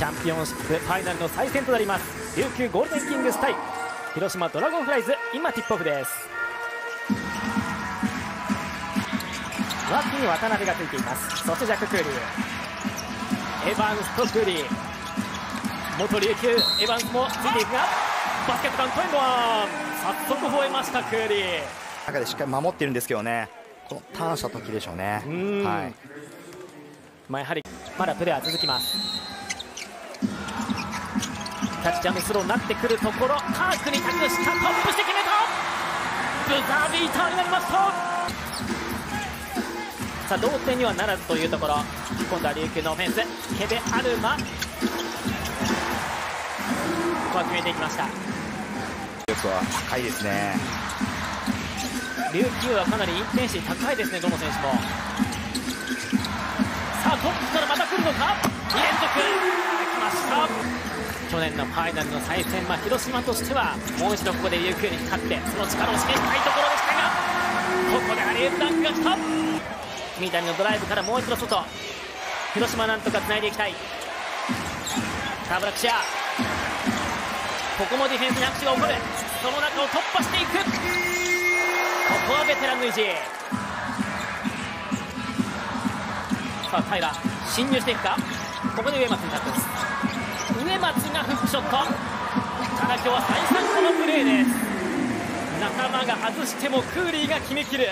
チャンピオンシップファイナルの再戦となります。琉球ゴールデンキングス対広島ドラゴンフライズ今ティップオフです。脇に渡辺がついています。そしてジャック・クーリー。エヴァンスとクーリー。元琉球エヴァンスもついていくがバスケットカウントエンドワン。早速吠えましたクーリー。中でしっかり守ってるんですけどね。このターンした時でしょうね。はい。まあ、やはりまだプレーは続きますタッチジャムスローになってくるところカークに託したトップして決めた。ブザービーターになりました。さあ同点にはならずというところ。今度は琉球のオフェンス。ケベアルマ。ここは決めていきました。高いですね。琉球はかなりインテンシティ高いですねどの選手も去年のファイナルの再戦は広島としてはもう一度ここで琉球に勝ってその力を示したいところでしたがここでアリエルダンクが来た。三谷のドライブからもう一度外。広島なんとかつないでいきたい。河村記者ここもディフェンスに拍手が起こる。その中を突破していく。ここはベテランの意地。さあ平侵入していくか。ここで上松にタックル上松がフックショット。ただ今日は再三このプレーです仲間が外してもクーリーが決めきる。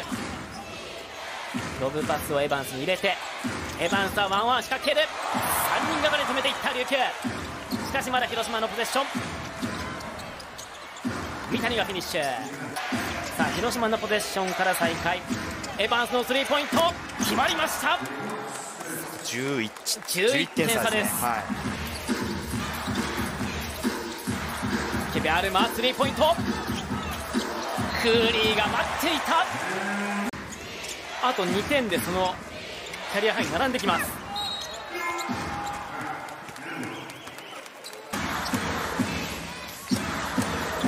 ロブパスをエヴァンスに入れてエヴァンスはワンワン仕掛ける。3人がかり止めていった琉球。しかしまだ広島のポゼッション。三谷がフィニッシュ。さあ広島のポゼッションから再開。エヴァンスのスリーポイント。決まりました。11, 11点差です、ね。はい、ケベアルマスリーポイント。クーリーが待っていた。あと2点でそのキャリアハイに並んできます。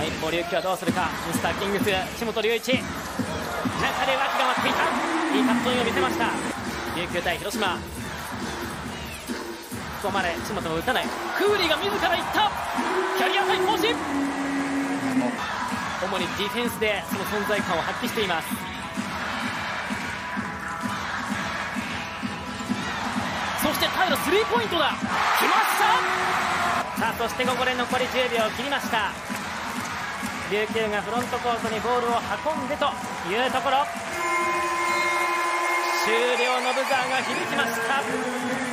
一方琉球はどうするか。ミスターキングス下本龍一。中で脇が待っていた。いいカットインを見せました。琉球対広島。ここまで下本も打たない。クーリーが自らいったキャリアハイ更新主にディフェンスでその存在感を発揮しています。そしてタイのスリーポイントだ来ました。さあそしてここで残り10秒を切りました。琉球がフロントコートにボールを運んでというところ。終了のブザーが響きました。